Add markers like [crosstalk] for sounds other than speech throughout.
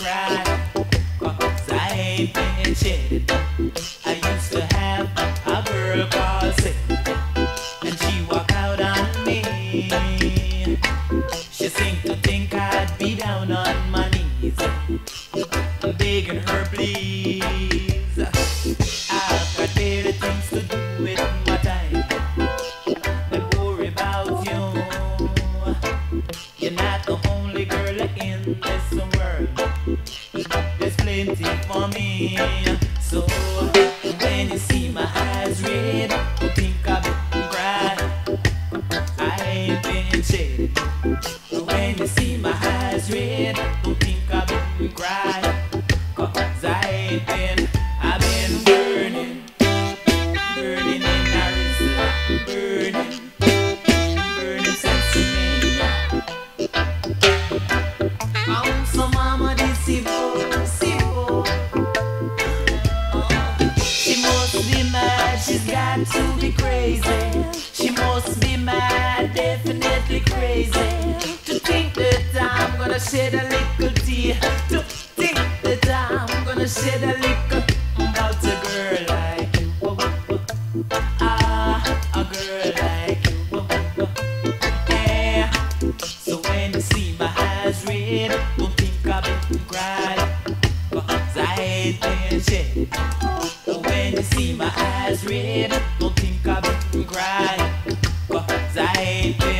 cry, cause I ain't been shit. I plenty for me. So when you see my eyes red. to think that I'm gonna shed a little tear. To think that I'm gonna shed a little about a girl like you. Ah, a girl like you. Whoa, So when you see my eyes red, don't think I've been crying. Cause I ain't been shed. So when you see my eyes red, don't think I've been crying. Cause I ain't been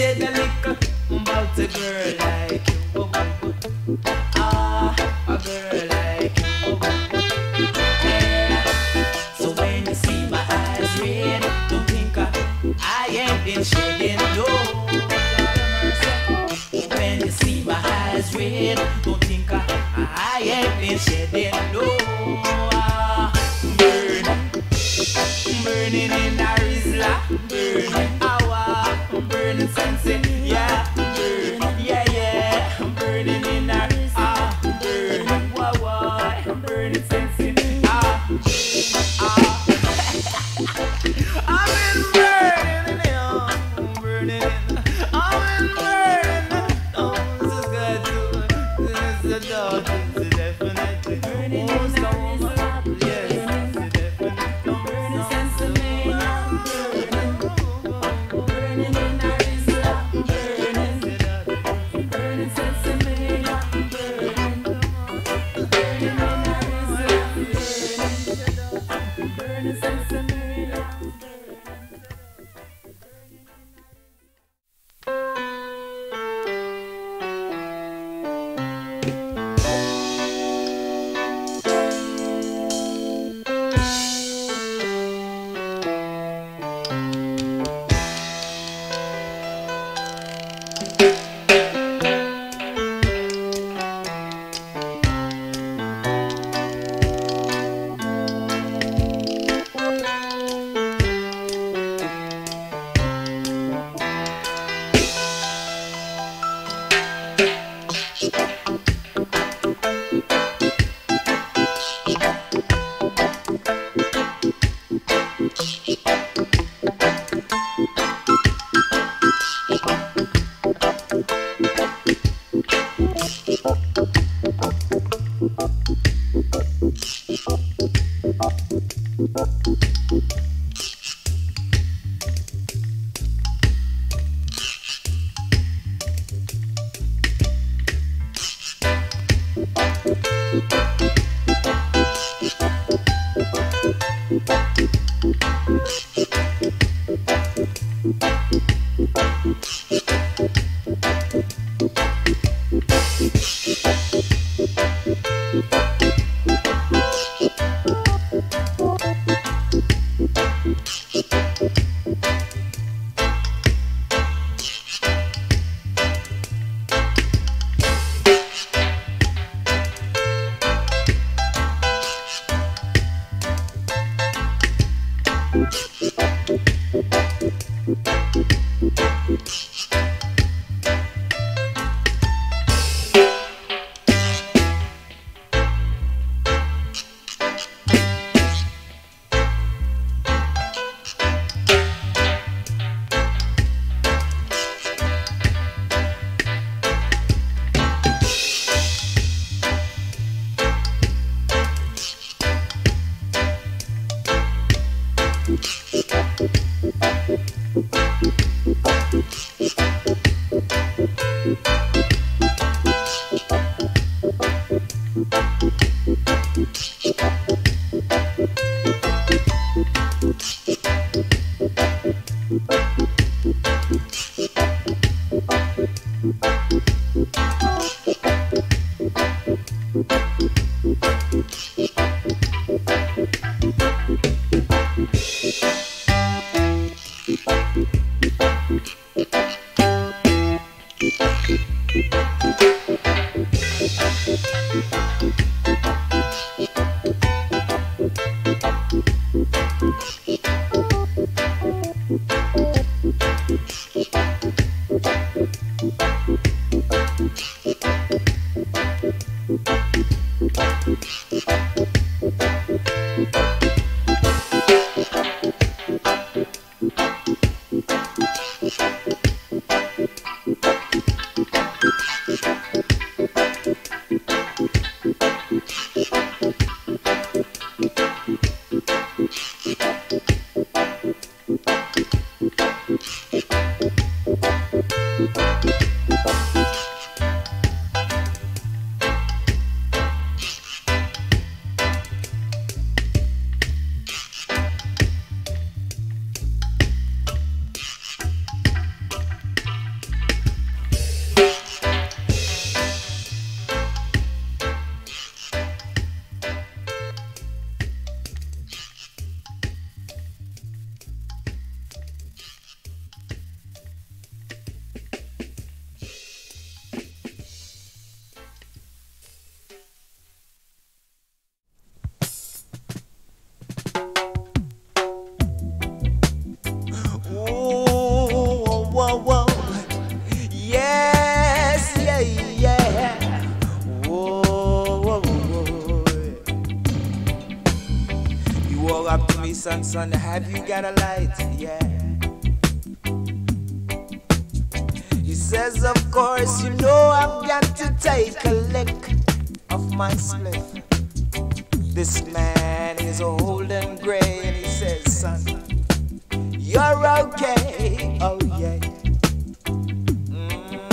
said a little about a girl like you. Oh, ah, a girl like you. Oh, yeah. So when you see my eyes red, don't think I, I ain't been shedding no. When you see my eyes red. Son, son, have you got a light? Yeah. He says, of course, you know I've got to take a lick of my spliff. This man is old and gray, and he says, son, you're okay. Oh, yeah. Mm-hmm.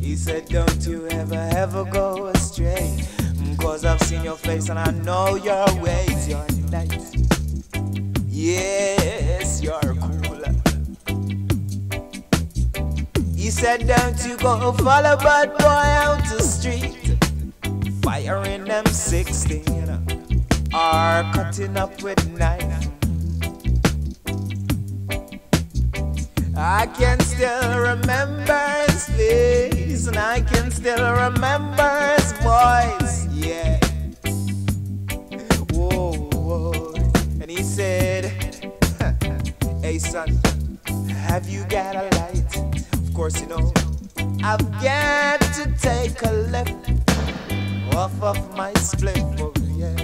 He said, Don't you ever, ever go astray. I've seen your face and I know your ways. You're nice. Yes, you're cool. He said, Don't you go follow bad boy out the street. Firing them 16 or cutting up with knife. I can still remember his face and I can still remember his son, have you got a light? Of course you know. I've got to take a left off of my spliff. Yeah.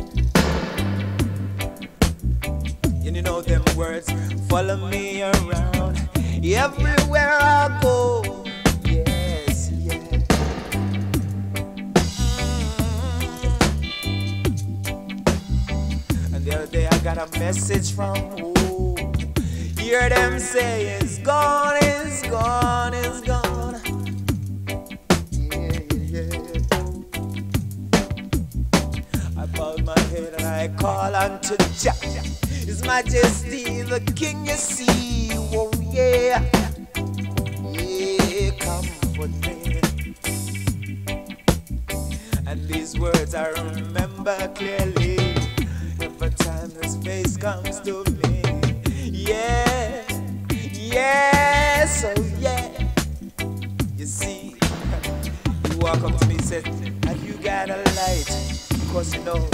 And you know them words follow me around everywhere I go. Yes, yeah. And the other day I got a message from? Hear them say it's gone, it's gone, it's gone. Yeah, yeah. I bowed my head and I call unto Jah. His Majesty, the King, you see. Oh, yeah. Yeah, comfort me. And these words I remember clearly. Every time this face comes to me. Yeah, yes, oh, yeah. You see, [laughs] you walk up to me and said, Have you got a light? Cause you know,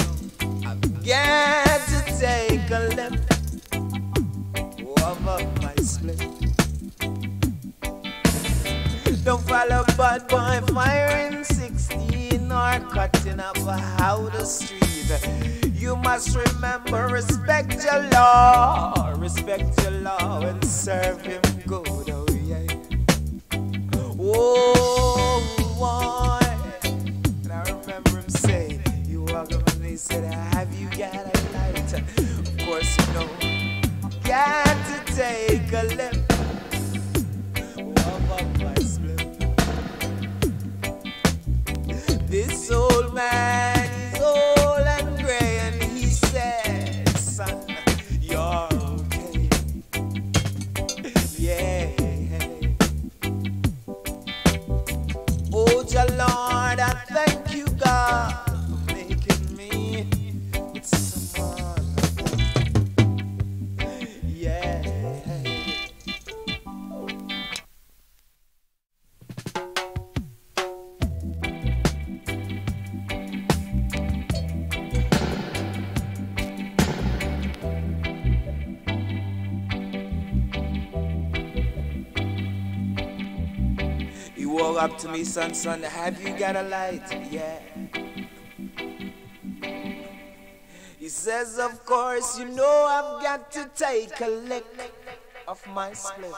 I've got to take a left warm up my spliff. Don't follow bad boy firing 16 or cutting up out the street. You must remember, respect your law, respect your law and serve him good. Oh yeah. Oh boy. And I remember him say, you walk up and he said, Have you got a light? Of course you know. Got to take a left Walk up to me, son, son, have you got a light? Yeah. He says, of course, you know I've got to take a lick of my spliff.